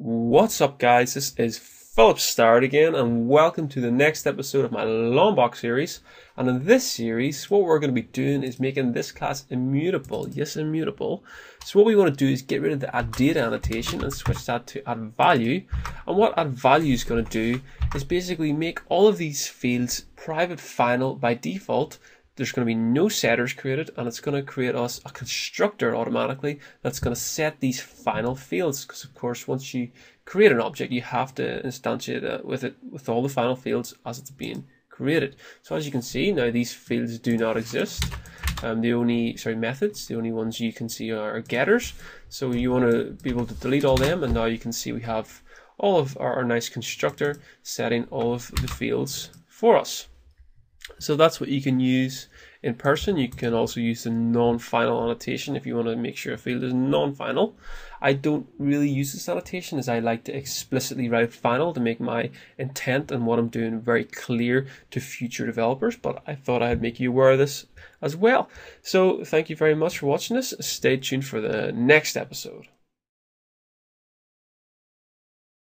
What's up, guys? This is Philip Starritt again, and welcome to the next episode of my Lombok series. And in this series, what we're going to be doing is making this class immutable. Yes, immutable. So what we want to do is get rid of the add data annotation and switch that to add value. And what add value is going to do is basically make all of these fields private final by default there's going to be no setters created and it's going to create us a constructor automatically that's going to set these final fields because of course once you create an object you have to instantiate it with it with all the final fields as it's being created. So as you can see now these fields do not exist. Um, the only sorry methods the only ones you can see are getters. So you want to be able to delete all them and now you can see we have all of our, our nice constructor setting all of the fields for us so that's what you can use in person. You can also use the non-final annotation if you want to make sure a field is non-final. I don't really use this annotation as I like to explicitly write final to make my intent and what I'm doing very clear to future developers, but I thought I'd make you aware of this as well. So thank you very much for watching this. Stay tuned for the next episode.